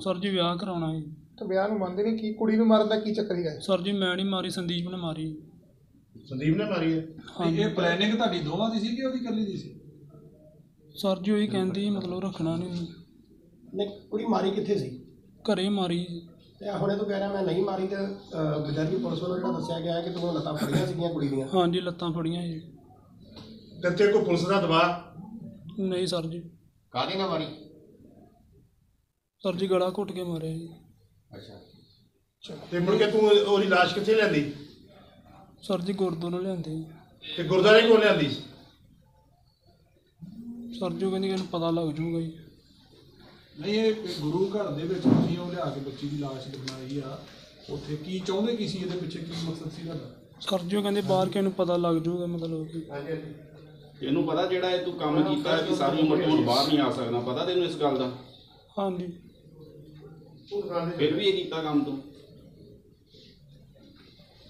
Sir ਜੀ ਵਿਆਹ ਕਰਾਉਣਾ ਹੈ। ਤਾਂ ਵਿਆਹ ਨੂੰ ਮੰਨਦੇ ਨਹੀਂ ਕੀ ਕੁੜੀ ਨੂੰ ਮਾਰਨ ਦਾ ਕੀ ਚੱਕਰ ਹੈਗਾ ਸਰ ਜੀ ਮੈਂ ਨਹੀਂ ਮਾਰੀ ਸੰਦੀਪ ਨੇ ਮਾਰੀ। ਸੰਦੀਪ ਨੇ ਮਾਰੀ ਹੈ? ਹਾਂਜੀ। ਇਹ ਪਲੈਨਿੰਗ ਤੁਹਾਡੀ ਦੋਵਾਂ ਦੀ ਸੀ ਕਿ ਉਹਦੀ ਇਕੱਲੀ ਦੀ ਸੀ? ਸਰ ਜੀ ਉਹੀ ਕਹਿੰਦੀ ਮਤਲਬ ਰੱਖਣਾ ਨਹੀਂ ਨੇ ਕੁੜੀ ਮਾਰੀ ਕਿੱਥੇ ਸੀ? ਘਰੇ ਮਾਰੀ। ਤੇ ਹੁਣੇ ਤੂੰ ਕਹਿ ਰਿਹਾ ਮੈਂ ਨਹੀਂ ਮਾਰੀ ਤੇ ਗੁਜਰਾਤੀ ਪੁਲਿਸ ਵੱਲੋਂ ਜਿਹੜਾ ਦੱਸਿਆ ਗਿਆ ਹੈ ਕਿ ਤੂੰ ਲੱਤਾਂ ਫੜੀਆਂ ਸੀਗੀਆਂ ਕੁੜੀ ਦੀਆਂ। ਹਾਂਜੀ ਲੱਤਾਂ ਫੜੀਆਂ ਜੀ ਤੇ ਕੋਲ ਪੁਲਿਸ ਦਾ ਦਬਾਅ? ਨਹੀਂ ਸਰ ਜੀ। ਕਾਹਦੀ ਨਾ ਮਾਰੀ? ਸਰ ਜੀ ਗਲਾ ਘੁੱਟ ਕੇ ਮਾਰਿਆ ਜੀ। ਅੱਛਾ। ਤੇ ਮੁੜ ਕੇ ਤੂੰ ਉਹਦੀ ਲਾਸ਼ ਕਿੱਥੇ ਲਿਆਂਦੀ? ਸਰ ਜੀ ਗੁਰਦੁਆਰੇ ਲਿਆਂਦੇ। ਜੀ। ਤੇ ਗੁਰਦਾਰੇ ਕੋਲ ਲਿਆਂਦੀ? ਸਰ ਜੀ ਉਹ ਕਹਿੰਦੀ ਕਿ ਇਹਨੂੰ ਪਤਾ ਲੱਗ ਜੂਗਾ ਜੀ। ਨਹੀਂ ਇਹ ਗੁਰੂ ਘਰ ਦੇ ਵਿੱਚ ਤੁਸੀਂ ਉਹ ਲਿਆ ਕੇ ਬੱਚੀ ਦੀ ਲਾਸ਼ ਬਣਾਈ ਆ। ਉੱਥੇ ਕੀ ਚਾਹੁੰਦੇ ਕੀ ਸੀ? ਇਹਦੇ ਪਿੱਛੇ ਕੀ ਮਕਸਦ ਸੀ ਤੁਹਾਡਾ? ਸਰ ਜੀ ਉਹ ਕਹਿੰਦੇ ਬਾਹਰ ਕਿ ਇਹਨੂੰ ਪਤਾ ਲੱਗ ਜੂਗਾ ਮਤਲਬ ਕਿ। ਇਹਨੂੰ ਪਤਾ ਜਿਹੜਾ ਇਹ ਤੂੰ ਕੰਮ ਕੀਤਾ ਹੈ ਕਿ ਸਾਰੀ ਉਮਰ ਤੋਂ ਬਾਹਰ ਨਹੀਂ ਆ ਸਕਦਾ? ਪਤਾ ਤੈਨੂੰ ਇਸ ਗੱਲ ਦਾ? ਹਾਂਜੀ। ਫਿਰ ਵੀ ਇਹ ਕੀਤਾ ਕੰਮ ਤੂੰ?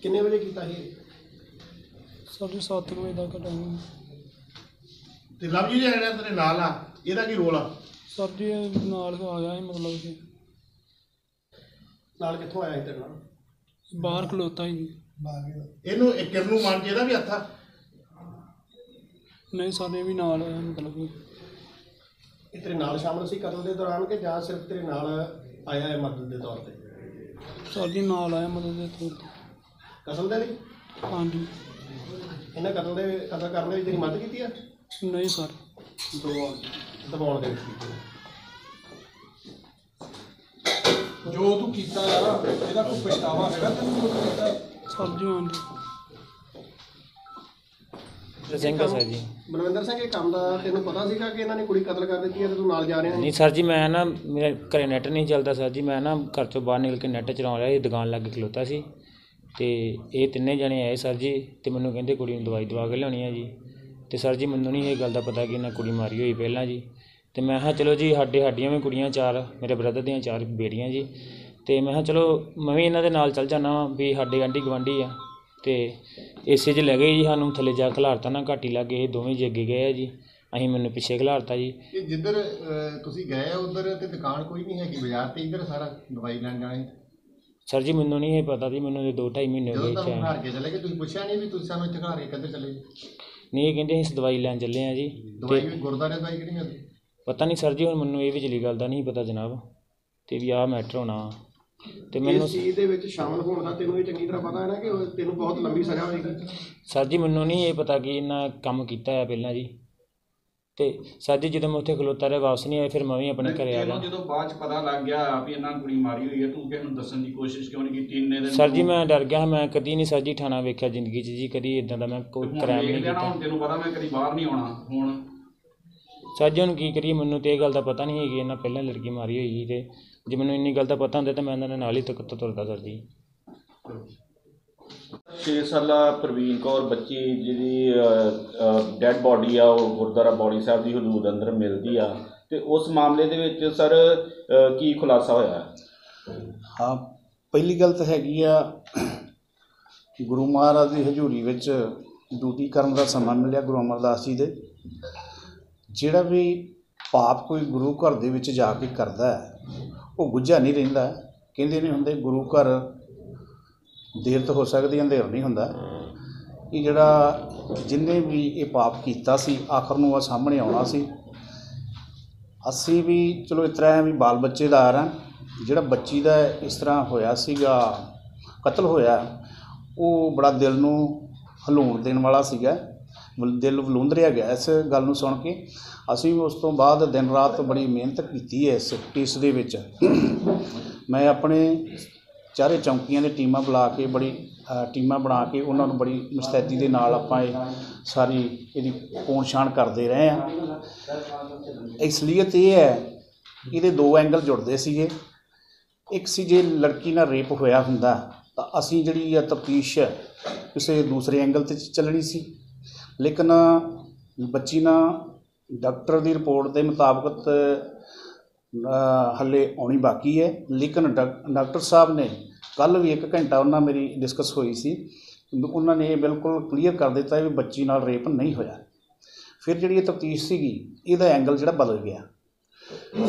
ਕਿੰਨੇ ਵਜੇ ਕੀਤਾ ਸੀ ਜੀ 7 ਵਜੇ ਦਾ ਟਾਈਮ ਤੇ ਲਵਜੀ ਜਿਹੜਾ ਤੇਰੇ ਨਾਲ ਆ ਇਹਦਾ ਕੀ ਰੋਲ ਆ? ਸਰ ਜੀ ਇਹ ਨਾਲ ਆ ਗਿਆ ਸੀ ਮਤਲਬ ਕਿ। ਨਾਲ ਕਿੱਥੋਂ ਆਇਆ ਸੀ ਤੇਰੇ ਨਾਲ? ਬਾਹਰ ਖਲੋਤਾ ਹੀ ਜੀ ਇਹਨੂੰ ਇਹ ਕਿਰਨ ਨੂੰ ਮੰਨ ਕੇ ਇਹਦਾ ਵੀ ਹੱਥ ਆ? ਨਹੀਂ ਸਾਡੇ ਵੀ ਨਾਲ ਆਇਆ ਮਤਲਬ ਕਿ। ਇਹ ਤੇਰੇ ਨਾਲ ਸ਼ਾਮਲ ਸੀ ਕਤਲ ਦੇ ਦੌਰਾਨ ਕਿ ਜਾਂ ਸਿਰਫ ਤੇਰੇ ਨਾਲ ਆਇਆ ਹੈ ਮਦਦ ਦੇ ਤੌਰ ਤੇ? ਜੀ ਨਾਲ ਆਇਆ ਮਤਲਬ ਦੇ ਤੌਰ ਤੇ। ਕਤਲ ਦੇ ਲਈ? ਹਾਂਜੀ। ਇਹਨਾਂ ਕਤਲ ਦੇ ਕਤਲ ਕਰਨ ਦੇ ਵਿੱਚ ਤੇਰੀ ਮਦਦ ਕੀਤੀ ਆ? ਨਹੀਂ ਸਰ। ਦਬਾਉਣ ਦੇ ਵਿੱਚ ਕੀਤੀ ਆ। ਜੋ ਤੂੰ ਕੀਤਾ ਆ ਇਹਦਾ ਕੋਈ ਪਛਤਾਵਾ ਹੈਗਾ ਤੈਨੂੰ ਤੂੰ ਕੀਤਾ? ਸਰ ਜੀ ਹਾਂਜੀ। ਸਿੰਘ ਸਰ ਜੀ। ਬਲਵਿੰਦਰ ਸਿੰਘ ਇਹ ਕੰਮ ਦਾ ਤੈਨੂੰ ਪਤਾ ਸੀਗਾ ਕਿ ਇਹਨਾਂ ਨੇ ਕੁੜੀ ਕਤਲ ਕਰ ਦਿੱਤੀ ਹੈ ਤੇ ਤੂੰ ਨਾਲ ਜਾ ਰਿਹਾ ਨਹੀਂ ਸਰ ਜੀ ਮੈਂ ਨਾ ਮੇਰੇ ਘਰੇ ਨੈਟ ਨਹੀਂ ਚੱਲਦਾ ਸਰ ਜੀ। ਮੈਂ ਨਾ ਘਰ ਚੋਂ ਬਾਹਰ ਨਿਕਲ ਕੇ ਨੈਟ ਚਲਾਉਣ ਰਿਹਾ ਇਹ ਦੁਕਾਨ ਲੱਗੇ ਖਲੋਤਾ ਸੀ। ਤੇ ਇਹ ਤਿੰਨੇ ਜਣੇ ਆਏ ਸਰ ਜੀ ਤੇ ਮੈਨੂੰ ਕਹਿੰਦੇ ਕੁੜੀ ਨੂੰ ਦਵਾਈ ਦਵਾ ਕੇ ਲਿਆਉਣੀ ਹੈ ਜੀ। ਤੇ ਸਰ ਜੀ ਮੈਨੂੰ ਨਹੀਂ ਇਹ ਗੱਲ ਦਾ ਪਤਾ ਕਿ ਇਹਨਾਂ ਕੁੜੀ ਮਾਰੀ ਹੋਈ ਪਹਿਲਾਂ ਜੀ। ਤੇ ਮੈਂ ਕਿਹਾ ਚਲੋ ਜੀ ਸਾਡੇ ਸਾਡੀਆਂ ਵੀ ਕੁੜੀਆਂ ਚਾਰ ਮੇਰੇ ਬ੍ਰਦਰ ਦੀਆਂ ਚਾਰ ਬੇੜੀਆਂ ਜੀ। ਤੇ ਮੈਂ ਕਿਹਾ ਚਲੋ ਮੈਂ ਵੀ ਇਹਨਾਂ ਦੇ ਨਾਲ ਚੱਲ ਜਾਣਾ ਵਾਂ ਵੀ ਸਾਡੇ ਆਂਢੀ ਗੁਆਂਢੀ ਆ। ਤੇ ਇਸੇ 'ਚ ਲੈ ਗਏ ਜੀ ਸਾਨੂੰ ਥੱਲੇ ਜਾ ਖਿਲਾਰਤਾ ਨਾ ਘਾਟੀ ਲੱਗੇ ਇਹ ਦੋਵੇਂ ਜੀ ਅੱਗੇ ਗਏ ਆ ਜੀ ਅਸੀਂ ਮੈਨੂੰ ਪਿੱਛੇ ਖਿਲਾਰਤਾ ਜੀ ਇਹ ਜਿੱਧਰ ਅਹ, ਤੁਸੀਂ ਗਏ ਉਧਰ ਤੇ ਦੁਕਾਨ ਕੋਈ ਨਹੀਂ ਹੈਗੀ ਬਾਜ਼ਾਰ ਤੇ ਇੱਧਰ ਸਾਰਾ ਦਵਾਈ ਲੈਣ ਜਾਣਾ ਸੀ। ਸਰ ਜੀ ਮੈਨੂੰ ਨਹੀਂ ਇਹ ਪਤਾ ਵੀ ਮੈਨੂੰ ਇਹ ਦੋ ਢਾਈ ਮਹੀਨੇ ਹੋ ਜਦੋਂ ਗਏ ਤੁਹਾਨੂੰ ਇੱਥੇ। ਹਾਰ ਕੇ ਚਲੇ ਗਏ ਤੁਸੀਂ ਪੁੱਛਿਆ ਨਹੀਂ ਵੀ ਤੁਸੀਂ ਸਾਨੂੰ ਇੱਥੇ ਘਾਰ ਕੇ ਕਿੱਧਰ ਚਲੇ ਗਏ? ਨਹੀਂ ਇਹ ਕਹਿੰਦੇ ਅਸੀਂ ਦਵਾਈ ਲੈਣ ਚੱਲੇ ਆ ਜੀ ਦਵਾਈ ਵੀ ਗੁਰਦਾਰੇ ਦਵਾਈ ਕਿਹੜੀ ਮਿਲਦੀ ਪਤਾ ਨਹੀਂ ਸਰ ਜੀ ਹੁਣ ਮੈਨੂੰ ਇਹ ਵਿਚਲੀ ਗੱਲ ਦਾ ਨਹੀਂ ਪਤਾ ਜਨਾਬ ਤੇ ਵੀ ਆਹ ਮੈਟਰ ਹੋਣਾ ਤੇ ਮੈਨੂੰ ਇਸ ਚੀਜ਼ ਦੇ ਵਿੱਚ ਸ਼ਾਮਲ ਹੋਣ ਦਾ ਤੈਨੂੰ ਇਹ ਚੰਗੀ ਤਰ੍ਹਾਂ ਪਤਾ ਹੈ ਨਾ ਕਿ ਉਹ ਤੈਨੂੰ ਬਹੁਤ ਲੰਬੀ ਸਜ਼ਾ ਹੋਏਗੀ। ਸਰ ਜੀ ਮੈਨੂੰ ਨਹੀਂ ਇਹ ਪਤਾ ਕਿ ਇਹਨਾਂ ਕੰਮ ਕੀਤਾ ਹੈ ਪਹਿਲਾਂ ਜੀ। ਤੇ ਸਰ ਜੀ ਜਦੋਂ ਮੈਂ ਉੱਥੇ ਖਲੋਤਾ ਰਿਹਾ ਵਾਪਸ ਨਹੀਂ ਆਇਆ ਫਿਰ ਮੈਂ ਵੀ ਆਪਣੇ ਘਰੇ ਆ ਤੈਨੂੰ ਗਿਆ। ਜਦੋਂ ਬਾਅਦ ਚ ਪਤਾ ਲੱਗ ਗਿਆ ਵੀ ਇਹਨਾਂ ਕੁੜੀ ਮਾਰੀ ਹੋਈ ਹੈ ਤੂੰ ਕਿਸੇ ਨੂੰ ਦੱਸਣ ਦੀ ਕੋਸ਼ਿਸ਼ ਕਿਉਂ ਨਹੀਂ ਕੀਤੀ ਇੰਨੇ ਦਿਨ ਸਰ ਜੀ ਮੈਂ ਡਰ ਗਿਆ ਮੈਂ ਕਦੀ ਨਹੀਂ ਸਰ ਜੀ ਠਾਣਾ ਵੇਖਿਆ ਜ਼ਿੰਦਗੀ 'ਚ ਜੀ ਕਦੀ ਇਦਾਂ ਦਾ ਮੈਂ ਕੋਈ ਹੁਣ ਕ੍ਰਾਈਮ ਨਹੀਂ ਲਿਆ ਨਾ ਕੀਤਾ। ਹੁਣ ਤੈਨੂੰ ਪਤਾ ਮੈਂ ਕਦੀ ਬਾਹਰ ਨਹੀਂ ਆਉਣਾ ਹੁਣ ਸਰ ਜੀ ਹੁਣ ਕੀ ਕਰੀਏ ਮੈਨੂੰ ਤੇ ਇਹ ਗੱਲ ਦਾ ਪਤਾ ਨਹੀਂ ਹੈਗੀ ਇਹਨਾਂ ਪਹਿਲਾਂ ਲੜਕੀ ਮਾਰੀ ਹੋਈ ਸੀ ਤੇ ਜੇ ਮੈਨੂੰ ਇੰਨੀ ਗੱਲ ਦਾ ਪਤਾ ਹੁੰਦਾ ਤਾਂ ਮੈਂ ਇਹਨਾਂ ਦੇ ਨਾਲ ਹੀ ਤੱਕ ਤੁਰਦਾ ਸਰ ਜੀ 6 ਸਾਲਾ ਪ੍ਰਵੀਨ ਕੌਰ ਬੱਚੀ ਜਿਹਦੀ ਡੈੱਡ ਬਾਡੀ ਆ ਉਹ ਗੁਰਦੁਆਰਾ ਬੌੜੀ ਸਾਹਿਬ ਦੀ ਹਦੂਦ ਅੰਦਰ ਮਿਲਦੀ ਆ। ਤੇ ਉਸ ਮਾਮਲੇ ਦੇ ਵਿੱਚ ਸਰ ਕੀ ਖੁਲਾਸਾ ਹੋਇਆ? ਹਾਂ ਪਹਿਲੀ ਗੱਲ ਤਾਂ ਹੈਗੀ ਆ ਗੁਰੂ ਮਹਾਰਾਜ ਦੀ ਹਜ਼ੂਰੀ ਵਿੱਚ ਡਿਊਟੀ ਕਰਨ ਦਾ ਸਮਾਂ ਮਿਲਿਆ ਗੁਰੂ ਅਮਰਦਾਸ ਜੀ ਦੇ। ਜਿਹੜਾ ਵੀ ਪਾਪ ਕੋਈ ਗੁਰੂ ਘਰ ਦੇ ਵਿੱਚ ਜਾ ਕੇ ਕਰਦਾ ਉਹ ਗੁੱਝਾ ਨਹੀਂ ਰਹਿੰਦਾ। ਕਹਿੰਦੇ ਨਹੀਂ ਹੁੰਦੇ, ਗੁਰੂ ਘਰ ਦੇਰ ਤਾਂ ਹੋ ਸਕਦੀ ਅੰਧੇਰ ਨਹੀਂ ਹੁੰਦਾ। ਇਹ ਜਿਹੜਾ ਜਿੰਨੇ ਵੀ ਇਹ ਪਾਪ ਕੀਤਾ ਸੀ, ਆਖਰ ਨੂੰ ਆ ਸਾਹਮਣੇ ਆਉਣਾ ਸੀ। ਅਸੀਂ ਵੀ ਚਲੋ ਇਸ ਤਰ੍ਹਾਂ ਹੈ ਵੀ ਬਾਲ ਬੱਚੇ ਦਾ ਆ। ਜਿਹੜਾ ਬੱਚੀ ਦਾ ਇਸ ਤਰ੍ਹਾਂ ਹੋਇਆ ਸੀਗਾ, ਕਤਲ ਹੋਇਆ, ਉਹ ਬੜਾ ਦਿਲ ਨੂੰ ਹਲੂਣ ਦੇਣ ਵਾਲਾ ਸੀਗਾ। ਦਿਲ ਵਲੂੰਦਰਿਆ ਗਿਆ। ਇਸ ਗੱਲ ਨੂੰ ਸੁਣ ਕੇ ਅਸੀਂ ਉਸ ਤੋਂ ਬਾਅਦ ਦਿਨ ਰਾਤ ਬੜੀ ਮਿਹਨਤ ਕੀਤੀ ਹੈ ਇਸ ਕੇਸ ਦੇ ਵਿੱਚ। ਮੈਂ ਆਪਣੇ ਚਾਰੇ ਚੌਂਕੀਆਂ ਦੇ ਟੀਮਾਂ ਬੁਲਾ ਕੇ ਬੜੀ ਟੀਮਾਂ ਬਣਾ ਕੇ ਉਹਨਾਂ ਨੂੰ ਬੜੀ ਮੁਸਤੈਦੀ ਦੇ ਨਾਲ ਆਪਾਂ ਇਹ ਸਾਰੀ ਇਹਦੀ ਪੋਣ ਛਾਣ ਕਰਦੇ ਰਹੇ ਆ ਅਸਲੀਅਤ ਇਹ ਹੈ, ਇਹਦੇ ਦੋ ਐਂਗਲ ਜੁੜਦੇ ਸੀਗੇ। ਇੱਕ ਸੀ ਜੇ ਲੜਕੀ ਨਾਲ ਰੇਪ ਹੋਇਆ ਹੁੰਦਾ ਤਾਂ ਅਸੀਂ ਜਿਹੜੀ ਆ ਤਪਤੀਸ਼ ਕਿਸੇ ਦੂਸਰੇ ਐਂਗਲ ਤੇ ਚੱਲਣੀ ਸੀ। ਲੇਕਿਨ ਬੱਚੀ ਨਾਲ ਡਾਕਟਰ ਦੀ ਰਿਪੋਰਟ ਦੇ ਮੁਤਾਬਕ ਹਾਲੇ ਆਉਣੀ ਬਾਕੀ ਹੈ। ਲੇਕਿਨ ਡਾਕ- ਡਾਕਟਰ ਸਾਹਿਬ ਨੇ ਕੱਲ ਵੀ 1 ਘੰਟਾ ਉਹਨਾਂ ਮੇਰੀ ਡਿਸਕਸ ਹੋਈ ਸੀ ਉਹਨਾਂ ਨੇ ਇਹ ਬਿਲਕੁਲ ਕਲੀਅਰ ਕਰ ਦਿੱਤਾ ਵੀ ਬੱਚੀ ਨਾਲ ਰੇਪ ਨਹੀਂ ਹੋਇਆ। ਫਿਰ ਜਿਹੜੀ ਇਹ ਤਫਤੀਸ਼ ਸੀਗੀ, ਇਹਦਾ ਐਂਗਲ ਜਿਹੜਾ ਬਦਲ ਗਿਆ।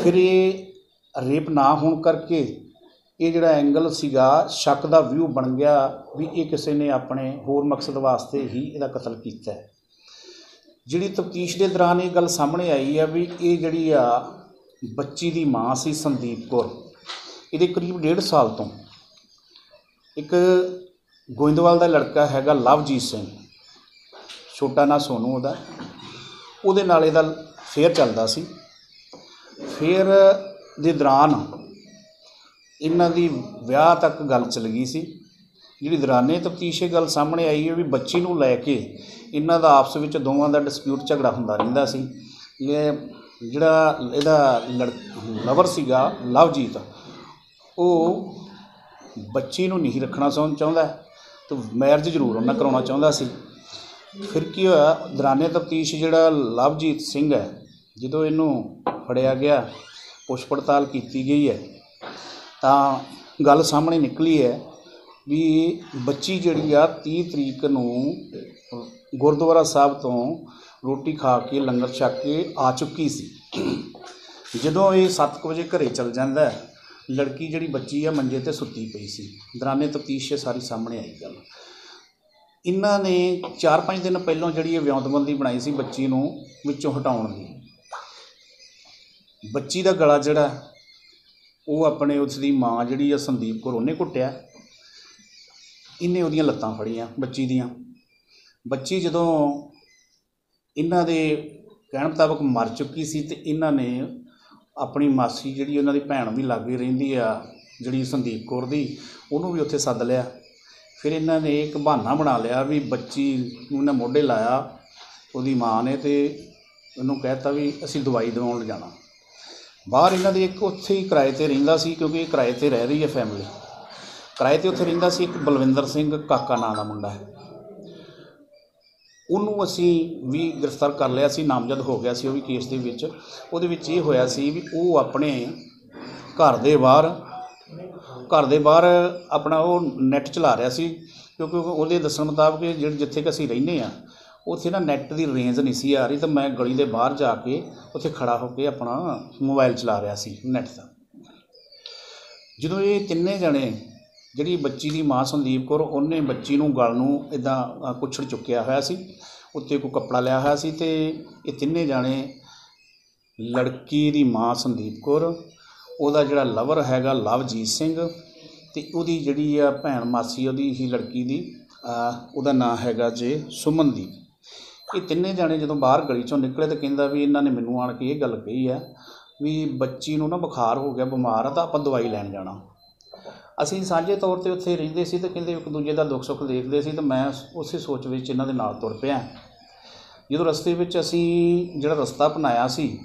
ਫਿਰ ਇਹ ਰੇਪ ਨਾ ਹੋਣ ਕਰਕੇ ਇਹ ਜਿਹੜਾ ਐਂਗਲ ਸੀਗਾ, ਸ਼ੱਕ ਦਾ ਵਿਊ ਬਣ ਗਿਆ ਵੀ ਇਹ ਕਿਸੇ ਨੇ ਆਪਣੇ ਹੋਰ ਮਕਸਦ ਵਾਸਤੇ ਹੀ ਇਹਦਾ ਕਤਲ ਕੀਤਾ ਹੈ। ਜਿਹੜੀ ਤਫਤੀਸ਼ ਦੇ ਦੌਰਾਨ ਇਹ ਗੱਲ ਸਾਹਮਣੇ ਆਈ ਆ ਵੀ ਇਹ ਜਿਹੜੀ ਆ ਬੱਚੀ ਦੀ ਮਾਂ ਸੀ ਸੰਦੀਪ ਕੌਰ, ਇਹਦੇ ਕਰੀਬ ਡੇਢ ਸਾਲ ਤੋਂ। ਇੱਕ ਗੋਇੰਦਵਾਲ ਦਾ ਲੜਕਾ ਹੈਗਾ ਲਵਜੀਤ ਸਿੰਘ, ਛੋਟਾ ਨਾਂ ਸੋਨੂ ਉਹਦਾ। ਉਹਦੇ ਨਾਲ ਇਹਦਾ ਫੇਰ ਚੱਲਦਾ ਸੀ। ਫੇਰ ਦੇ ਦੌਰਾਨ ਇਹਨਾਂ ਦੀ ਵਿਆਹ ਤੱਕ ਗੱਲ ਚੱਲ ਗਈ ਸੀ। ਜਿਹੜੀ ਦੌਰਾਨੇ ਤਫਤੀਸ਼ ਇਹ ਗੱਲ ਸਾਹਮਣੇ ਆਈ ਹੈ ਵੀ ਬੱਚੀ ਨੂੰ ਲੈ ਕੇ ਇਹਨਾਂ ਦਾ ਆਪਸ ਵਿੱਚ ਦੋਵਾਂ ਦਾ ਡਿਸਪਿਊਟ ਝਗੜਾ ਹੁੰਦਾ ਰਹਿੰਦਾ ਸੀ। ਇਹ ਜਿਹੜਾ ਇਹਦਾ ਲੜ ਲਵਰ ਸੀਗਾ ਲਵਜੀਤ, ਉਹ ਬੱਚੀ ਨੂੰ ਨਹੀਂ ਰੱਖਣਾ ਚਾਹੁੰ- ਚਾਹੁੰਦਾ ਤੇ ਮੈਰਿਜ ਜ਼ਰੂਰ ਉਹਨਾਂ ਕਰਾਉਣਾ ਚਾਹੁੰਦਾ ਸੀ। ਫਿਰ ਕੀ ਹੋਇਆ, ਦਰਾਨੇ ਤਫਤੀਸ਼ ਜਿਹੜਾ ਲਵਜੀਤ ਸਿੰਘ ਹੈ, ਜਦੋਂ ਇਹਨੂੰ ਫੜਿਆ ਗਿਆ ਪੁੱਛ ਪੜਤਾਲ ਕੀਤੀ ਗਈ ਹੈ, ਤਾਂ ਗੱਲ ਸਾਹਮਣੇ ਨਿਕਲੀ ਹੈ ਵੀ ਬੱਚੀ ਜਿਹੜੀ ਆ ਤੀਹ ਤਰੀਕ ਨੂੰ ਗੁਰਦੁਆਰਾ ਸਾਹਿਬ ਤੋਂ ਰੋਟੀ ਖਾ ਕੇ ਲੰਗਰ ਛਕ ਕੇ ਆ ਚੁੱਕੀ ਸੀ। ਜਦੋਂ ਇਹ 7 ਵਜੇ ਘਰੇ ਚਲ ਜਾਂਦਾ ਹੈ, ਲੜਕੀ ਜਿਹੜੀ ਬੱਚੀ ਆ ਮੰਜੇ ਤੇ ਸੁੱਤੀ ਪਈ ਸੀ। ਦਰਾਨੇ ਤਫਤੀਸ਼ ਸਾਰੀ ਸਾਹਮਣੇ ਆਈ ਗੱਲ। ਇਹਨਾਂ ਨੇ 4-5 ਦਿਨ ਪਹਿਲਾਂ ਜਿਹੜੀ ਇਹ ਵਿਉਂਤਬੰਦੀ ਬਣਾਈ ਸੀ ਬੱਚੀ ਨੂੰ ਵਿੱਚੋਂ ਹਟਾਉਣ ਦੀ। ਬੱਚੀ ਦਾ ਗਲਾ ਜਿਹੜਾ ਉਹ ਆਪਣੇ ਉਸ ਦੀ ਮਾਂ ਜਿਹੜੀ ਆ ਸੰਦੀਪ ਕੌਰ ਉਹਨੇ ਕੁੱਟਿਆ। ਇਹਨੇ ਉਹਦੀਆਂ ਲੱਤਾਂ ਫੜੀਆਂ ਬੱਚੀ ਦੀਆਂ। ਬੱਚੀ ਜਦੋਂ ਇਹਨਾਂ ਦੇ ਕਹਿਣ ਮੁਤਾਬਕ ਮਰ ਚੁੱਕੀ ਸੀ ਤੇ ਇਹਨਾਂ ਨੇ ਆਪਣੀ ਮਾਸੀ ਜਿਹੜੀ ਉਹਨਾਂ ਦੀ ਭੈਣ ਵੀ ਲਾਗੇ ਰਹਿੰਦੀ ਆ, ਜਿਹੜੀ ਸੰਦੀਪ ਕੌਰ ਦੀ, ਉਹਨੂੰ ਵੀ ਉੱਥੇ ਸੱਦ ਲਿਆ। ਫਿਰ ਇਹਨਾਂ ਨੇ ਇੱਕ ਬਹਾਨਾ ਬਣਾ ਲਿਆ ਵੀ ਬੱਚੀ ਨੂੰ ਇਹਨਾਂ ਮੋਢੇ ਲਾਇਆ, ਉਹਦੀ ਮਾਂ ਨੇ ਤੇ ਉਹਨੂੰ ਕਹਿਤਾ ਵੀ ਅਸੀਂ ਦਵਾਈ ਦਿਵਾਉਣ ਲਿਜਾਣਾ ਬਾਹਰ ਇਹਨਾਂ ਦੇ ਇੱਕ ਉੱਥੇ ਹੀ ਕਿਰਾਏ ਤੇ ਰਹਿੰਦਾ ਸੀ ਕਿਉਂਕਿ ਇਹ ਕਿਰਾਏ ਤੇ ਰਹਿ ਰਹੀ ਹੈ ਫੈਮਿਲੀ ਕਿਰਾਏ ਤੇ ਉੱਥੇ ਰਹਿੰਦਾ ਸੀ ਇੱਕ ਬਲਵਿੰਦਰ ਸਿੰਘ ਕਾਕਾ ਨਾਂ ਦਾ ਮੁੰਡਾ ਹੈ। ਉਹਨੂੰ ਅਸੀਂ ਵੀ ਗ੍ਰਿਫਤਾਰ ਕਰ ਲਿਆ ਸੀ, ਨਾਮਜ਼ਦ ਹੋ ਗਿਆ ਸੀ ਉਹ ਵੀ ਕੇਸ ਦੇ ਵਿੱਚ। ਉਹਦੇ ਵਿੱਚ ਇਹ ਹੋਇਆ ਸੀ ਵੀ ਉਹ ਆਪਣੇ ਘਰ ਦੇ ਬਾਹਰ, ਘਰ ਦੇ ਬਾਹਰ ਆਪਣਾ ਉਹ ਨੈਟ ਚਲਾ ਰਿਹਾ ਸੀ, ਕਿਉਂਕਿ ਉਹਦੇ ਦੱਸਣ ਮੁਤਾਬਕ ਇਹ ਜਿਹੜੇ ਜਿੱਥੇ ਕਿ ਅਸੀਂ ਰਹਿੰਦੇ ਆ ਉੱਥੇ ਨਾ ਨੈਟ ਦੀ ਰੇਂਜ ਨਹੀਂ ਸੀ ਆ ਰਹੀ ਤਾਂ ਮੈਂ ਗਲੀ ਦੇ ਬਾਹਰ ਜਾ ਕੇ ਉੱਥੇ ਖੜਾ ਹੋ ਕੇ ਆਪਣਾ ਮੋਬਾਈਲ ਚਲਾ ਰਿਹਾ ਸੀ ਨੈਟ ਦਾ। ਜਦੋਂ ਇਹ ਤਿੰਨੇ ਜਣੇ ਜਿਹੜੀ ਬੱਚੀ ਦੀ ਮਾਂ ਸੰਦੀਪ ਕੌਰ, ਉਹਨੇ ਬੱਚੀ ਨੂੰ ਗਲ ਨੂੰ ਇਦਾਂ ਕੁੱਛੜ ਚੁੱਕਿਆ ਹੋਇਆ ਸੀ, ਉੱਤੇ ਕੋਈ ਕੱਪੜਾ ਲਿਆ ਹੋਇਆ ਸੀ ਤੇ ਇਹ ਤਿੰਨੇ ਜਾਣੇ ਲੜਕੀ ਦੀ ਮਾਂ ਸੰਦੀਪ ਕੌਰ, ਉਹਦਾ ਜਿਹੜਾ ਲਵਰ ਹੈਗਾ ਲਵਜੀਤ ਸਿੰਘ ਤੇ ਉਹਦੀ ਜਿਹੜੀ ਆ ਭੈਣ ਮਾਸੀ ਉਹਦੀ ਹੀ ਲੜਕੀ ਦੀ ਉਹਦਾ ਨਾਂ ਹੈਗਾ ਜੇ ਸੁਮਨਦੀਪ। ਇਹ ਤਿੰਨੇ ਜਾਣੇ ਜਦੋਂ ਬਾਹਰ ਗਲੀ ਚੋਂ ਨਿਕਲੇ ਤਾਂ ਕਹਿੰਦਾ ਵੀ ਇਹਨਾਂ ਨੇ ਮੈਨੂੰ ਆਣ ਕੇ ਇਹ ਗੱਲ ਕਹੀ ਆ ਵੀ ਬੱਚੀ ਨੂੰ ਨਾ ਬੁਖਾਰ ਹੋ ਗਿਆ, ਬਿਮਾਰ ਆ, ਤਾਂ ਆਪਾਂ ਦਵਾਈ ਲੈਣ ਜਾਣਾ। ਅਸੀਂ ਸਾਂਝੇ ਤੌਰ ਤੇ ਉੱਥੇ ਰਹਿੰਦੇ ਸੀ ਤੇ ਕਹਿੰਦੇ ਇੱਕ ਦੂਜੇ ਦਾ ਦੁੱਖ ਸੁੱਖ ਦੇਖਦੇ ਸੀ ਤੇ ਮੈਂ ਉਸੇ ਸੋਚ ਵਿੱਚ ਇਹਨਾਂ ਦੇ ਨਾਲ ਤੁਰ ਪਿਆ। ਜਦੋਂ ਰਸਤੇ ਵਿੱਚ ਅਸੀਂ ਜਿਹੜਾ ਰਸਤਾ ਅਪਣਾਇਆ ਸੀ,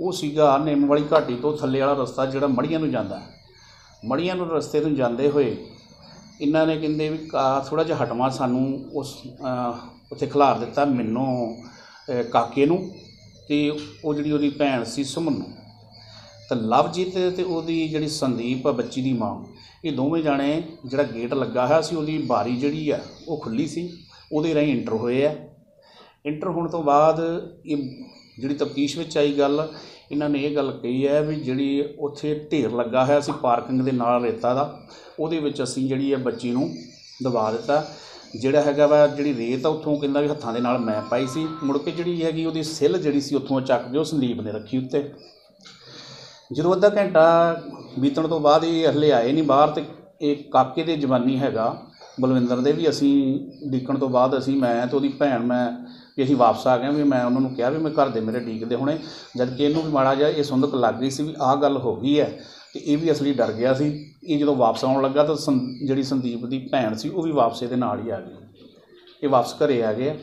ਉਹ ਸੀਗਾ ਨਿੰਮ ਵਾਲੀ ਘਾਟੀ ਤੋਂ ਥੱਲੇ ਵਾਲਾ ਰਸਤਾ ਜਿਹੜਾ ਮੜੀਆਂ ਨੂੰ ਜਾਂਦਾ। ਮੜੀਆਂ ਨੂੰ ਰਸਤੇ ਤੋਂ ਜਾਂਦੇ ਹੋਏ ਇਹਨਾਂ ਨੇ ਕਹਿੰਦੇ ਵੀ ਥੋੜਾ ਜਿਹਾ ਹਟਵਾ ਸਾਨੂੰ ਉਸ ਉੱਥੇ ਖਿਲਾਰ ਦਿੱਤਾ ਮੈਨੂੰ ਕਾਕੇ ਨੂੰ ਤੇ ਉਹ ਜਿਹੜੀ ਉਹਦੀ ਭੈਣ ਸੀ ਸੁਮਨ ਨੂੰ। ਤਾਂ ਲਵਜੀਤ ਤੇ ਉਹਦੀ ਜਿਹੜੀ ਸੰਦੀਪ ਆ, ਬੱਚੀ ਦੀ ਮਾਂ, ਇਹ ਦੋਵੇਂ ਜਾਣੇ ਜਿਹੜਾ ਗੇਟ ਲੱਗਾ ਹੋਇਆ ਸੀ, ਉਹਦੀ ਬਾਰੀ ਜਿਹੜੀ ਆ, ਉਹ ਖੁੱਲੀ ਸੀ। ਉਹਦੇ ਰਾਹੀਂ ਇੰਟਰ ਹੋਏ ਆ। ਇੰਟਰ ਹੋਣ ਤੋਂ ਬਾਅਦ ਇਹ ਜਿਹੜੀ ਤਫਤੀਸ਼ ਵਿੱਚ ਆਈ ਗੱਲ, ਇਹਨਾਂ ਨੇ ਇਹ ਗੱਲ ਕਹੀ ਹੈ ਵੀ ਜਿਹੜੀ ਉੱਥੇ ਢੇਰ ਲੱਗਾ ਹੋਇਆ ਸੀ ਪਾਰਕਿੰਗ ਦੇ ਨਾਲ ਰੇਤਾ ਦਾ, ਉਹਦੇ ਵਿੱਚ ਅਸੀਂ ਜਿਹੜੀ ਹੈ ਬੱਚੀ ਨੂੰ ਦਬਾ ਦਿੱਤਾ। ਜਿਹੜਾ ਹੈਗਾ ਵਾ, ਜਿਹੜੀ ਰੇਤ ਆ, ਉੱਥੋਂ ਕਹਿੰਦਾ ਵੀ ਹੱਥਾਂ ਦੇ ਨਾਲ ਮੈਂ ਪਾਈ ਸੀ। ਮੁੜ ਕੇ ਜਿਹੜੀ ਹੈਗੀ ਉਹਦੀ ਸਿੱਲ ਜਿਹੜੀ ਸੀ, ਉੱਥੋਂ ਚੱਕ ਕੇ ਉਹ ਸੰਦੀਪ ਨੇ ਰੱਖੀ ਉੱਤੇ। ਜਦੋਂ ਅੱਧਾ ਘੰਟਾ ਬੀਤਣ ਤੋਂ ਬਾਅਦ ਇਹ ਹਲੇ ਆਏ ਨਹੀਂ ਬਾਹਰ ਅਤੇ ਇਹ ਕਾਕੇ ਦੇ ਜਵਾਨੀ ਹੈਗਾ, ਬਲਵਿੰਦਰ ਦੇ ਵੀ ਅਸੀਂ ਉਡੀਕਣ ਤੋਂ ਬਾਅਦ ਅਸੀਂ, ਮੈਂ ਅਤੇ ਉਹਦੀ ਭੈਣ, ਮੈਂ ਵੀ ਅਸੀਂ ਵਾਪਸ ਆ ਗਏ ਵੀ ਮੈਂ ਉਹਨਾਂ ਨੂੰ ਕਿਹਾ ਵੀ ਮੈਂ ਘਰ ਦੇ ਮੇਰੇ ਉਡੀਕਦੇ ਹੋਣੇ। ਜਦ ਕਿ ਇਹਨੂੰ ਵੀ ਮਾੜਾ ਜਿਹਾ ਇਹ ਸੁੰਦਕ ਲੱਗ ਗਈ ਸੀ ਵੀ ਆਹ ਗੱਲ ਹੋ ਗਈ ਹੈ ਅਤੇ ਇਹ ਵੀ ਅਸਲੀ ਡਰ ਗਿਆ ਸੀ। ਇਹ ਜਦੋਂ ਵਾਪਸ ਆਉਣ ਲੱਗਾ ਤਾਂ ਸੰ ਜਿਹੜੀ ਸੰਦੀਪ ਦੀ ਭੈਣ ਸੀ ਉਹ ਵੀ ਵਾਪਸ ਇਹਦੇ ਨਾਲ ਹੀ ਆ ਗਈ। ਇਹ ਵਾਪਸ ਘਰੇ ਆ ਗਏ।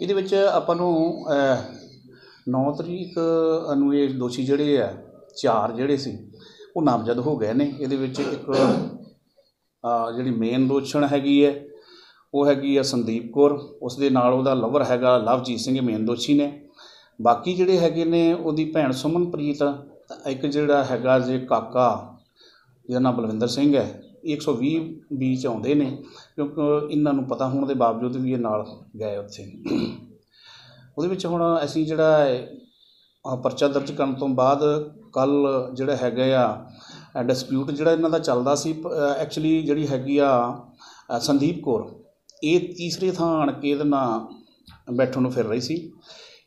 ਇਹਦੇ ਵਿੱਚ ਆਪਾਂ ਨੂੰ 9 ਤਰੀਕ ਨੂੰ ਇਹ ਦੋਸ਼ੀ ਜਿਹੜੇ ਆ ਚਾਰ ਜਿਹੜੇ ਸੀ ਉਹ ਨਾਮਜ਼ਦ ਹੋ ਗਏ ਨੇ। ਇਹਦੇ ਵਿੱਚ ਇੱਕ ਜਿਹੜੀ ਮੇਨ ਦੋਸ਼ਣ ਹੈਗੀ ਹੈ ਉਹ ਹੈਗੀ ਆ ਸੰਦੀਪ ਕੌਰ। ਉਸ ਦੇ ਨਾਲ ਉਹਦਾ ਲਵਰ ਹੈਗਾ ਲਵਜੀਤ ਸਿੰਘ ਮੇਨ ਦੋਸ਼ੀ ਨੇ। ਬਾਕੀ ਜਿਹੜੇ ਹੈਗੇ ਨੇ ਉਹਦੀ ਭੈਣ ਸੁਮਨਪ੍ਰੀਤ ਇੱਕ ਜਿਹੜਾ ਹੈਗਾ ਜੇ ਕਾਕਾ ਜਿਹਦਾ ਨਾਮ ਬਲਵਿੰਦਰ ਸਿੰਘ ਹੈ ਇਹ 120 ਬੀ ਚ ਆਉਂਦੇ ਨੇ ਕਿਉਂਕਿ ਇਹਨਾਂ ਨੂੰ ਪਤਾ ਹੋਣ ਦੇ ਬਾਵਜੂਦ ਵੀ ਇਹ ਨਾਲ ਗਏ ਉੱਥੇ। ਉਹਦੇ ਵਿੱਚ ਹੁਣ ਅਸੀਂ ਜਿਹੜਾ ਹੈ, ਪਰਚਾ ਦਰਜ ਕਰਨ ਤੋਂ ਬਾਅਦ ਕੱਲ ਜਿਹੜਾ ਹੈਗਾ ਆ ਡਿਸਪਿਊਟ ਜਿਹੜਾ ਇਹਨਾਂ ਦਾ ਚੱਲਦਾ ਸੀ ਐਕਚੁਅਲੀ ਜਿਹੜੀ ਹੈਗੀ ਆ ਸੰਦੀਪ ਕੌਰ ਇਹ ਤੀਸਰੇ ਥਾਂ ਆਣ ਕੇ ਇਹਦੇ ਨਾਲ ਬੈਠਣ ਨੂੰ ਫਿਰ ਰਹੀ ਸੀ।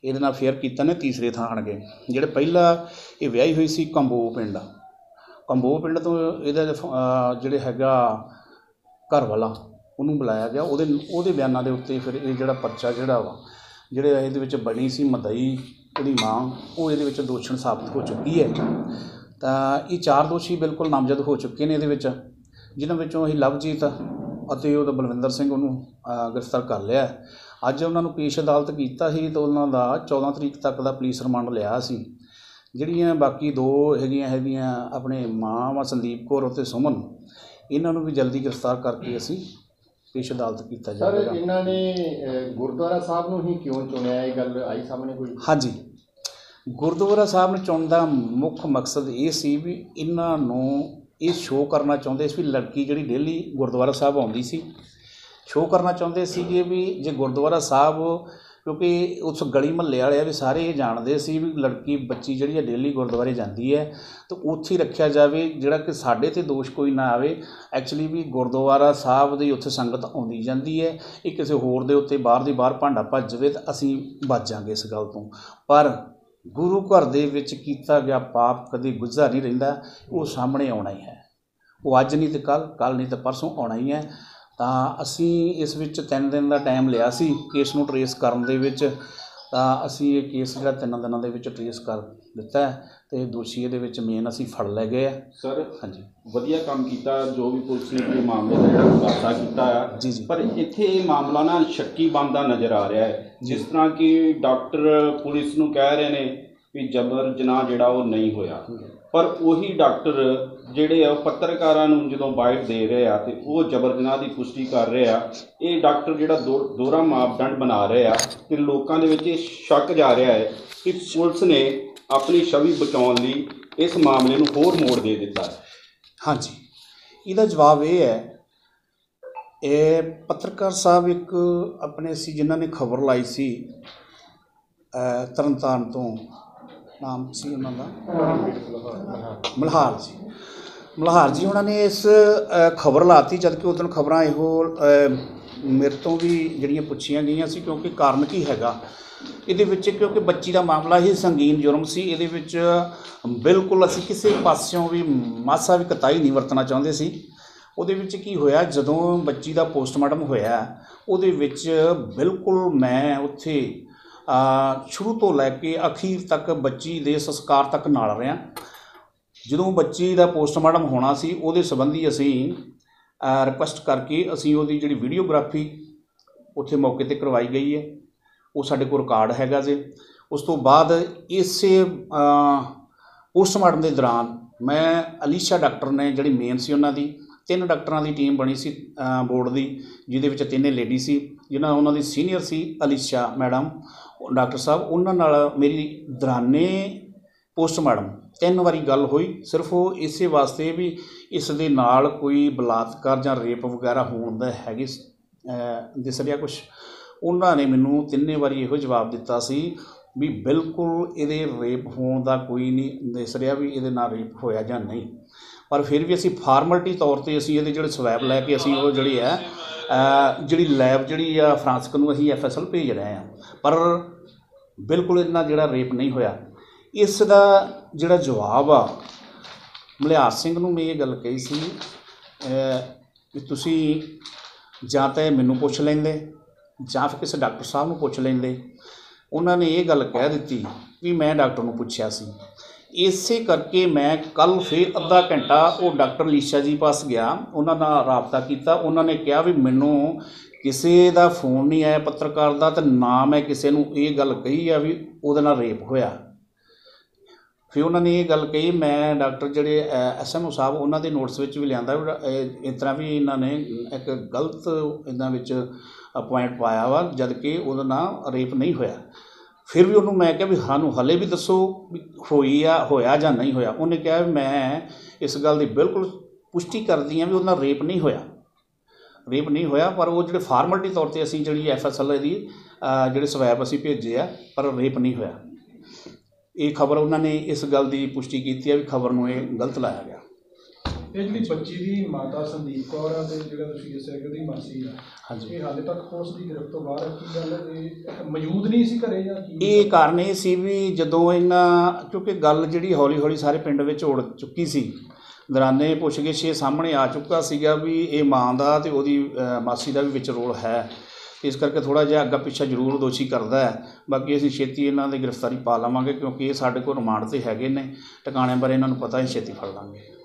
ਇਹਦੇ ਨਾਲ ਫੇਅਰ ਕੀਤਾ ਨੇ ਤੀਸਰੇ ਥਾਂ ਆਣ ਕੇ। ਜਿਹੜੇ ਪਹਿਲਾਂ ਇਹ ਵਿਆਹੀ ਹੋਈ ਸੀ ਕੰਬੋ ਪਿੰਡ ਕੰਬੋ ਪਿੰਡ ਤੋਂ ਇਹਦਾ ਅ, ਜਿਹੜੇ ਹੈਗਾ ਘਰ ਵਾਲਾ ਉਹਨੂੰ ਬੁਲਾਇਆ ਗਿਆ। ਉਹਦੇ ਉਹਦੇ ਬਿਆਨਾਂ ਦੇ ਉੱਤੇ ਫਿਰ ਇਹ ਜਿਹੜਾ ਪਰਚਾ ਜਿਹੜਾ ਵਾ ਜਿਹੜੇ ਇਹਦੇ ਵਿੱਚ ਬਣੀ ਸੀ ਮਦਈ ਉਹਦੀ ਮਾਂ ਉਹ ਇਹਦੇ ਵਿੱਚ ਦੋਸ਼ਣ ਸਾਬਤ ਹੋ ਚੁੱਕੀ ਹੈ। ਤਾਂ ਇਹ ਚਾਰ ਦੋਸ਼ੀ ਬਿਲਕੁਲ ਨਾਮਜ਼ਦ ਹੋ ਚੁੱਕੇ ਨੇ ਇਹਦੇ ਵਿੱਚ ਜਿਨ੍ਹਾਂ ਵਿੱਚੋਂ ਅਸੀਂ ਲਵਜੀਤ ਅਤੇ ਉਹਦਾ ਬਲਵਿੰਦਰ ਸਿੰਘ ਉਹਨੂੰ ਗ੍ਰਿਫਤਾਰ ਕਰ ਲਿਆ। ਅੱਜ ਉਹਨਾਂ ਨੂੰ ਪੇਸ਼ ਅਦਾਲਤ ਕੀਤਾ ਸੀ ਤਾਂ ਉਹਨਾਂ ਦਾ 14 ਤਰੀਕ ਤੱਕ ਦਾ ਪੁਲਿਸ ਰਿਮਾਂਡ ਲਿਆ ਸੀ। ਜਿਹੜੀਆਂ ਬਾਕੀ ਦੋ ਹੈਗੀਆਂ ਹੈਗੀਆਂ ਆਪਣੇ ਮਾਂ ਵਾ ਸੰਦੀਪ ਕੌਰ ਅਤੇ ਸੁਮਨ ਇਹਨਾਂ ਨੂੰ ਵੀ ਜਲਦੀ ਗ੍ਰਿਫਤਾਰ ਕਰਕੇ ਅਸੀਂ ਪੇਸ਼ ਅਦਾਲਤ ਕੀਤਾ ਸਰ ਜਾਵੇਗਾ। ਇਹਨਾਂ ਨੇ ਗੁਰਦੁਆਰਾ ਸਾਹਿਬ ਨੂੰ ਹੀ ਕਿਉਂ ਚੁਣਿਆ? ਇਹ ਗੱਲ ਆਈ ਸਾਹਮਣੇ ਕੋਈ? ਹਾਂਜੀ। ਗੁਰਦੁਆਰਾ ਸਾਹਿਬ ਨੂੰ ਚੁਣਨ ਦਾ ਮੁੱਖ ਮਕਸਦ ਇਹ ਸੀ ਵੀ ਇਹਨਾਂ ਨੂੰ ਇਹ ਸ਼ੋਅ ਕਰਨਾ ਚਾਹੁੰਦੇ ਸੀ ਵੀ ਲੜਕੀ ਜਿਹੜੀ ਡੇਲੀ ਗੁਰਦੁਆਰਾ ਸਾਹਿਬ ਆਉਂਦੀ ਸੀ ਸ਼ੋਅ ਕਰਨਾ ਚਾਹੁੰਦੇ ਸੀਗੇ ਵੀ ਜੇ ਗੁਰਦੁਆਰਾ ਸਾਹਿਬ, ਕਿਉਂਕਿ ਉਸ ਗਲੀ ਮਹੱਲੇ ਵਾਲੇ ਆ ਵੀ ਸਾਰੇ ਇਹ ਜਾਣਦੇ ਸੀ ਵੀ ਲੜਕੀ, ਬੱਚੀ ਜਿਹੜੀ ਹੈ ਡੇਲੀ ਗੁਰਦੁਆਰੇ ਜਾਂਦੀ ਹੈ, ਤਾਂ ਉੱਥੇ ਹੀ ਰੱਖਿਆ ਜਾਵੇ, ਜਿਹੜਾ ਕਿ ਸਾਡੇ ਤੇ ਦੋਸ਼ ਕੋਈ ਨਾ ਆਵੇ। ਐਕਚੁਅਲੀ ਵੀ ਗੁਰਦੁਆਰਾ ਸਾਹਿਬ ਦੀ ਉੱਥੇ ਸੰਗਤ ਆਉਂਦੀ ਜਾਂਦੀ ਹੈ, ਇਹ ਕਿਸੇ ਹੋਰ ਦੇ ਉੱਤੇ ਬਾਹਰ ਦੀ ਬਾਹਰ ਭਾਂਡਾ ਭੱਜ ਜਾਵੇ ਤਾਂ ਅਸੀਂ ਬਚ ਜਾਾਂਗੇ ਇਸ ਗੱਲ ਤੋਂ। ਪਰ ਗੁਰੂ ਘਰ ਦੇ ਵਿੱਚ ਕੀਤਾ ਗਿਆ ਪਾਪ ਕਦੇ ਗੁੱਝਾ ਨਹੀਂ ਰਹਿੰਦਾ, ਉਹ ਸਾਹਮਣੇ ਆਉਣਾ ਹੀ ਹੈ। ਉਹ ਅੱਜ ਨਹੀਂ ਤੇ ਕੱਲ ਕੱਲ ਨਹੀਂ ਤੇ ਪਰਸੋਂ ਆਉਣਾ ਹੀ ਹੈ। ਤਾਂ ਅਸੀਂ ਇਸ ਵਿੱਚ ਤਿੰਨ ਦਿਨ ਦਾ ਟਾਈਮ ਲਿਆ ਸੀ ਕੇਸ ਨੂੰ ਟਰੇਸ ਕਰਨ ਦੇ ਵਿੱਚ ਤਾਂ ਅਸੀਂ ਇਹ ਕੇਸ ਜਿਹੜਾ ਤਿੰਨ ਦਿਨਾਂ ਦੇ ਵਿੱਚ ਟਰੇਸ ਕਰ ਦਿੱਤਾ ਹੈ ਤੇ ਦੋਸ਼ੀ ਇਹਦੇ ਵਿੱਚ ਮੇਨ ਅਸੀਂ ਫੜ ਲੈ ਗਏ ਆ। ਸਰ ਹਾਂਜੀ। ਵਧੀਆ ਕੰਮ ਕੀਤਾ ਜੋ ਵੀ ਪੁਲਿਸ ਨੇ ਇਹ ਮਾਮਲੇ ਦਾ ਜਿਹੜਾ ਖੁਲਾਸਾ ਕੀਤਾ ਆ। ਜੀ ਜੀ। ਪਰ ਇੱਥੇ ਇਹ ਮਾਮਲਾ ਨਾ ਸ਼ੱਕੀ ਬਣਦਾ ਨਜ਼ਰ ਆ ਰਿਹਾ ਹੈ। ਜਿਸ ਤਰ੍ਹਾਂ ਕਿ ਡਾਕਟਰ ਪੁਲਿਸ ਨੂੰ ਕਹਿ ਰਹੇ ਨੇ ਵੀ ਜਬਰ ਜਨਾਹ ਜਿਹੜਾ ਉਹ ਨਹੀਂ ਹੋਇਆ। ਪਰ ਉਹੀ ਡਾਕਟਰ ਜਿਹੜੇ ਆ ਉਹ ਪੱਤਰਕਾਰਾਂ ਨੂੰ ਜਦੋਂ ਬਾਈਟ ਦੇ ਰਹੇ ਆ ਤੇ ਉਹ ਜਬਰ ਜਨਾਹ ਦੀ ਪੁਸ਼ਟੀ ਕਰ ਰਹੇ ਆ, ਇਹ ਡਾਕਟਰ ਜਿਹੜਾ ਦੋ- ਦੋਹਰਾ ਮਾਪਦੰਡ ਬਣਾ ਰਹੇ ਆ ਤੇ ਲੋਕਾਂ ਦੇ ਵਿੱਚ ਇਹ ਸ਼ੱਕ ਜਾ ਰਿਹਾ ਹੈ ਕਿ ਪੁਲਿਸ ਨੇ ਆਪਣੀ ਛਵੀ ਬਚਾਉਣ ਲਈ ਇਸ ਮਾਮਲੇ ਨੂੰ ਹੋਰ ਮੋੜ ਦੇ ਦਿੱਤਾ ਹੈ। ਹਾਂਜੀ। ਇਹਦਾ ਜਵਾਬ ਇਹ ਹੈ, ਇਹ ਪੱਤਰਕਾਰ ਸਾਹਿਬ ਇੱਕ ਆਪਣੇ ਸੀ ਜਿਨ੍ਹਾਂ ਨੇ ਖਬਰ ਲਾਈ ਸੀ ਤਰਨਤਾਰਨ ਤੋਂ, ਨਾਮ ਸੀ ਉਹਨਾਂ ਦਾ? ਮਲਹਾਰ ਜੀ। ਮਲਹਾਰ ਜੀ, ਉਹਨਾਂ ਨੇ ਇਸ ਖਬਰ ਲਾਤੀ ਜਦ ਕਿ ਉਦੋਂ ਖਬਰਾਂ ਇਹੋ ਮੇਰੇ ਤੋਂ ਵੀ ਜਿਹੜੀਆਂ ਪੁੱਛੀਆਂ ਗਈਆਂ ਸੀ, ਕਿਉਂਕਿ ਕਾਰਨ ਕੀ ਹੈਗਾ? ਇਹਦੇ ਵਿੱਚ ਕਿਉਂਕਿ ਬੱਚੀ ਦਾ ਮਾਮਲਾ ਹੀ ਸੰਗੀਨ ਜੁਰਮ ਸੀ, ਇਹਦੇ ਵਿੱਚ ਬਿਲਕੁਲ ਅਸੀਂ ਕਿਸੇ ਪਾਸਿਓਂ ਵੀ ਮਾਸਾ ਵੀ ਕਤਾਈ ਨਹੀਂ ਵਰਤਣਾ ਚਾਹੁੰਦੇ ਸੀ। ਉਹਦੇ ਵਿੱਚ ਕੀ ਹੋਇਆ, ਜਦੋਂ ਬੱਚੀ ਦਾ ਪੋਸਟਮਾਰਟਮ ਹੋਇਆ, ਉਹਦੇ ਵਿੱਚ ਬਿਲਕੁਲ ਮੈਂ ਉੱਥੇ ਸ਼ੁਰੂ ਤੋਂ ਲੈ ਕੇ ਅਖੀਰ ਤੱਕ ਬੱਚੀ ਦੇ ਸੰਸਕਾਰ ਤੱਕ ਨਾਲ ਰਿਹਾ। ਜਦੋਂ ਬੱਚੀ ਦਾ ਪੋਸਟਮਾਰਟਮ ਹੋਣਾ ਸੀ, ਉਹਦੇ ਸੰਬੰਧੀ ਅਸੀਂ ਰਿਕੁਐਸਟ ਕਰਕੇ ਅਸੀਂ ਉਹਦੀ ਜਿਹੜੀ ਵੀਡੀਓਗ੍ਰਾਫੀ ਉੱਥੇ ਮੌਕੇ ਤੇ ਕਰਵਾਈ ਗਈ ਹੈ। ਉਹ ਸਾਡੇ ਕੋਲ ਰਿਕਾਰਡ ਹੈਗਾ ਜੇ। ਉਸ ਤੋਂ ਬਾਅਦ ਇਸੇ ਪੋਸਟਮਾਰਟਮ ਦੇ ਦੌਰਾਨ ਮੈਂ ਅਲੀਸ਼ਾ ਡਾਕਟਰ ਨੇ ਜਿਹੜੀ ਮੇਨ ਸੀ ਉਹਨਾਂ ਦੀ, ਤਿੰਨ ਡਾਕਟਰਾਂ ਦੀ ਟੀਮ ਬਣੀ ਸੀ ਬੋਰਡ ਦੀ, ਜਿਹਦੇ ਵਿੱਚ ਤਿੰਨੇ ਲੇਡੀ ਸੀ ਜਿਨ੍ਹਾਂ ਉਹਨਾਂ ਦੀ ਸੀਨੀਅਰ ਸੀ ਅਲੀਸ਼ਾ ਮੈਡਮ, ਡਾਕਟਰ ਸਾਹਿਬ। ਉਹਨਾਂ ਨਾਲ ਮੇਰੀ ਦਰਾਨੇ ਪੋਸਟਮਾਰਟਮ ਤਿੰਨ ਵਾਰੀ ਗੱਲ ਹੋਈ, ਸਿਰਫ ਉਹ ਇਸੇ ਵਾਸਤੇ ਵੀ ਇਸ ਦੇ ਨਾਲ ਕੋਈ ਬਲਾਤਕਾਰ ਜਾਂ ਰੇਪ ਵਗੈਰਾ ਹੋਣ ਦਾ ਹੈਗੀ ਦਿਸ ਰਿਹਾ ਕੁਝ ਉਹਨਾਂ ਨੇ ਮੈਨੂੰ ਤਿੰਨੇ ਵਾਰੀ ਇਹੋ ਜਵਾਬ ਦਿੱਤਾ ਸੀ ਵੀ ਬਿਲਕੁਲ ਇਹਦੇ ਰੇਪ ਹੋਣ ਦਾ ਕੋਈ ਨਹੀਂ ਦਿਸ ਰਿਹਾ ਵੀ ਇਹਦੇ ਨਾਲ ਰੇਪ ਹੋਇਆ ਜਾਂ ਨਹੀਂ। ਪਰ ਫਿਰ ਵੀ ਅਸੀਂ ਫਾਰਮੈਲਿਟੀ ਤੌਰ ਤੇ ਅਸੀਂ ਇਹਦੇ ਜਿਹੜੇ ਸਵੈਬ ਲੈ ਕੇ ਅਸੀਂ ਉਹ ਜਿਹੜੀ ਹੈ ਜਿਹੜੀ ਲੈਬ ਜਿਹੜੀ ਆ ਫਰਾਂਸਕ ਨੂੰ ਅਸੀਂ ਐਫਐਸਐਲ ਭੇਜ ਰਹੇ ਹਾਂ। ਪਰ ਬਿਲਕੁਲ ਇਹਨਾਂ ਜਿਹੜਾ ਰੇਪ ਨਹੀਂ ਹੋਇਆ। ਇਸ ਦਾ ਜਿਹੜਾ ਜਵਾਬ ਆ, ਮਲਿਆਰ ਸਿੰਘ ਨੂੰ ਮੈਂ ਇਹ ਗੱਲ ਕਹੀ ਸੀ, ਅਹ, ਵੀ ਤੁਸੀਂ ਜਾਂ ਤਾਂ ਇਹ ਮੈਨੂੰ ਪੁੱਛ ਲੈਂਦੇ ਜਾਂ ਫਿਰ ਕਿਸੇ ਡਾਕਟਰ ਸਾਹਿਬ ਨੂੰ ਪੁੱਛ ਲੈਂਦੇ। ਉਹਨਾਂ ਨੇ ਇਹ ਗੱਲ ਕਹਿ ਦਿੱਤੀ ਵੀ ਮੈਂ ਡਾਕਟਰ ਨੂੰ ਪੁੱਛਿਆ ਸੀ। ਇਸੇ ਕਰਕੇ ਮੈਂ ਕੱਲ ਫੇਰ ਅੱਧਾ ਘੰਟਾ ਉਹ ਡਾਕਟਰ ਲੀਸ਼ਾ ਜੀ ਪਾਸ ਗਿਆ, ਉਹਨਾਂ ਨਾਲ ਰਾਬਤਾ ਕੀਤਾ। ਉਹਨਾਂ ਨੇ ਕਿਹਾ ਵੀ ਮੈਨੂੰ ਕਿਸੇ ਦਾ ਫੋਨ ਨਹੀਂ ਆਇਆ ਪੱਤਰਕਾਰ ਦਾ ਤੇ ਨਾ ਮੈਂ ਕਿਸੇ ਨੂੰ ਇਹ ਗੱਲ ਕਹੀ ਆ ਵੀ ਉਹਦੇ ਨਾਲ ਰੇਪ ਹੋਇਆ। ਫਿਰ ਉਹਨਾਂ ਨੇ ਇਹ ਗੱਲ ਕਹੀ, ਮੈਂ ਡਾਕਟਰ ਜਿਹੜੇ ਐਸਐਮਓ ਸਾਹਿਬ, ਉਹਨਾਂ ਦੇ ਨੋਟਸ ਵਿੱਚ ਵੀ ਲਿਆਂਦਾ ਵੀ ਇਸ ਤਰ੍ਹਾਂ ਵੀ ਇਹਨਾਂ ਨੇ ਇੱਕ ਗਲਤ ਇਹਨਾਂ ਵਿੱਚ ਪੁਆਇੰਟ ਪਾਇਆ ਵਾ ਜਦ ਕਿ ਉਹਦਾ ਨਾਲ ਰੇਪ ਨਹੀਂ ਹੋਇਆ। ਫਿਰ ਵੀ ਉਹਨੂੰ ਮੈਂ ਕਿਹਾ ਵੀ ਸਾਨੂੰ ਹਲੇ ਵੀ ਦੱਸੋ ਵੀ ਹੋਈ ਆ, ਹੋਇਆ ਜਾਂ ਨਹੀਂ ਹੋਇਆ। ਉਹਨੇ ਕਿਹਾ ਵੀ ਮੈਂ ਇਸ ਗੱਲ ਦੀ ਬਿਲਕੁਲ ਪੁਸ਼ਟੀ ਕਰਦੀ ਹਾਂ ਵੀ ਉਹਦਾ ਰੇਪ ਨਹੀਂ ਹੋਇਆ। ਰੇਪ ਨਹੀਂ ਹੋਇਆ, ਪਰ ਉਹ ਜਿਹੜੇ ਫਾਰਮੈਲਿਟੀ ਤੌਰ ਤੇ ਅਸੀਂ ਜਿਹੜੀ ਐਫਐਸਐਲ ਦੀ ਜਿਹੜੇ ਸਵੈਬ ਅਸੀਂ ਭੇਜੇ ਆ, ਪਰ ਰੇਪ ਨਹੀਂ ਹੋਇਆ। ਇਹ ਖਬਰ ਉਹਨਾਂ ਨੇ ਇਸ ਗੱਲ ਦੀ ਪੁਸ਼ਟੀ ਕੀਤੀ ਹੈ ਵੀ ਖਬਰ ਨੂੰ ਇਹ ਗਲਤ ਲਾਇਆ ਗਿਆ। ਇਹ ਜਿਹੜੀ ਬੱਚੀ ਦੀ ਮਾਤਾ ਸੰਦੀਪ ਕੌਰ ਆ ਤੇ ਜਿਹੜਾ ਤੁਸੀਂ ਦੱਸਿਆ ਕਿ ਉਹਦੀ ਮਾਸੀ ਆ ਹਾਂਜੀ। ਇਹ ਹਾਲੇ ਤੱਕ ਪੁਲਿਸ ਦੀ ਗ੍ਰਿਫਤ ਤੋਂ ਬਾਹਰ ਕੀ ਗੱਲ ਇਹ ਮੌਜੂਦ ਨਹੀਂ ਸੀ ਘਰੇ ਜਾਂ ਕੀ? ਇਹ ਕਾਰਨ ਇਹ ਸੀ ਵੀ ਜਦੋਂ ਇਹਨਾਂ ਕਿਉਂਕਿ ਗੱਲ ਜਿਹੜੀ ਹੌਲੀ ਹੌਲੀ ਸਾਰੇ ਪਿੰਡ ਵਿੱਚ ਉੜ ਚੁੱਕੀ ਸੀ ਦੌਰਾਨੇ ਪੁੱਛਗਿੱਛ ਇਹ ਸਾਹਮਣੇ ਆ ਚੁੱਕਾ ਸੀਗਾ ਵੀ ਇਹ ਮਾਂ ਦਾ ਤੇ ਉਹਦੀ ਮਾਸੀ ਦਾ ਵੀ ਵਿੱਚ ਰੋਲ ਹੈ। ਇਸ ਕਰਕੇ ਥੋੜ੍ਹਾ ਜਿਹਾ ਅੱਗਾ ਪਿੱਛਾ ਜ਼ਰੂਰ ਦੋਸ਼ੀ ਕਰਦਾ ਹੈ। ਬਾਕੀ ਅਸੀਂ ਛੇਤੀ ਇਹਨਾਂ ਦੀ ਗ੍ਰਿਫਤਾਰੀ ਪਾ ਲਵਾਂਗੇ ਕਿਉਂਕਿ ਇਹ ਸਾਡੇ ਕੋਲ ਰਿਮਾਂਡ ਤੇ ਹੈਗੇ ਨੇ। ਟਿਕਾਣੇ ਬਾਰੇ ਇਹਨਾਂ ਨੂੰ ਪਤਾ ਹੀ ਛੇਤੀ ਫੜ ਲਾਂਗੇ।